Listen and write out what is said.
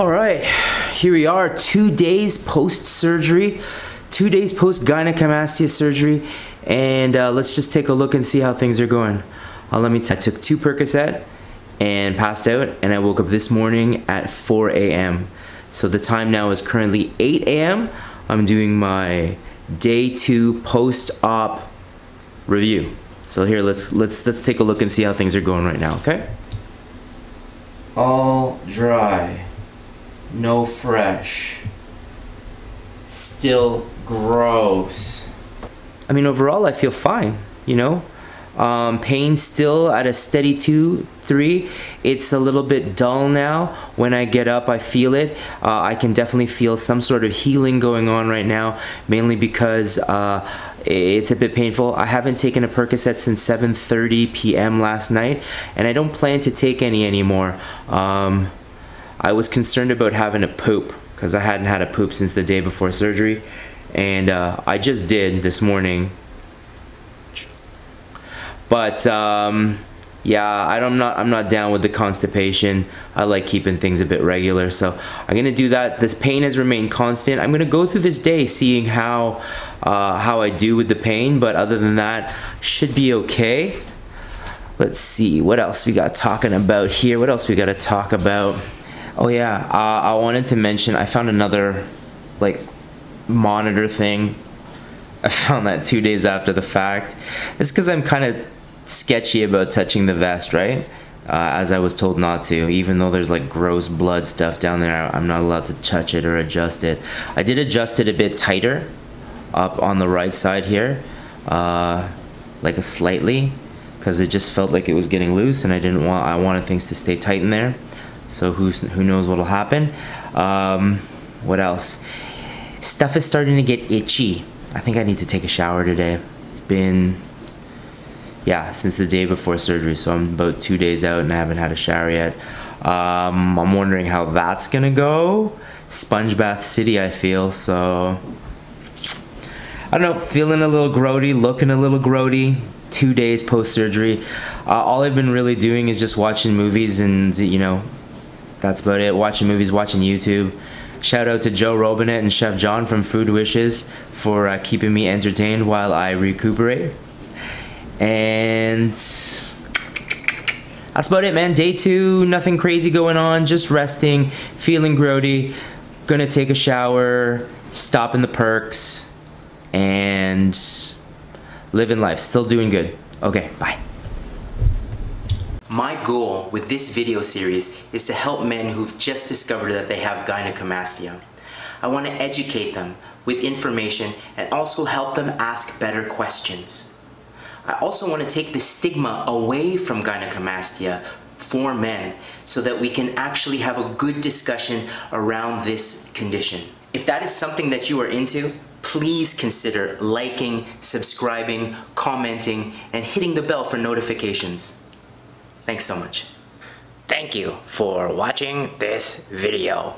All right, here we are, two days post-surgery, two days post-gynecomastia surgery, and uh, let's just take a look and see how things are going. Uh, let me I took two Percocet and passed out, and I woke up this morning at 4 a.m. So the time now is currently 8 a.m. I'm doing my day two post-op review. So here, let's let's let's take a look and see how things are going right now. Okay. All dry no fresh. Still gross. I mean, overall, I feel fine, you know? Um, pain still at a steady two, three. It's a little bit dull now. When I get up, I feel it. Uh, I can definitely feel some sort of healing going on right now, mainly because uh, it's a bit painful. I haven't taken a Percocet since 7.30 p.m. last night, and I don't plan to take any anymore. Um, I was concerned about having a poop because I hadn't had a poop since the day before surgery. And uh, I just did this morning. But um, yeah, I'm not I'm not down with the constipation. I like keeping things a bit regular, so I'm gonna do that. This pain has remained constant. I'm gonna go through this day seeing how uh, how I do with the pain, but other than that, should be okay. Let's see what else we got talking about here. What else we got to talk about? Oh yeah, uh, I wanted to mention I found another like monitor thing. I found that two days after the fact. It's because I'm kind of sketchy about touching the vest, right? Uh, as I was told not to, even though there's like gross blood stuff down there, I'm not allowed to touch it or adjust it. I did adjust it a bit tighter up on the right side here, uh, like a slightly, because it just felt like it was getting loose and I didn't want, I wanted things to stay tight in there so who's who knows what'll happen. Um, what else? Stuff is starting to get itchy. I think I need to take a shower today. It's been yeah since the day before surgery so I'm about two days out and I haven't had a shower yet. Um, I'm wondering how that's gonna go. Sponge bath city I feel so I don't know feeling a little grody looking a little grody two days post surgery uh, all I've been really doing is just watching movies and you know that's about it. Watching movies, watching YouTube. Shout out to Joe Robinet and Chef John from Food Wishes for uh, keeping me entertained while I recuperate. And that's about it, man. Day two, nothing crazy going on, just resting, feeling grody, gonna take a shower, stop in the perks, and living life. Still doing good. Okay, bye. My goal with this video series is to help men who've just discovered that they have gynecomastia. I want to educate them with information and also help them ask better questions. I also want to take the stigma away from gynecomastia for men so that we can actually have a good discussion around this condition. If that is something that you are into, please consider liking, subscribing, commenting, and hitting the bell for notifications. Thanks so much. Thank you for watching this video.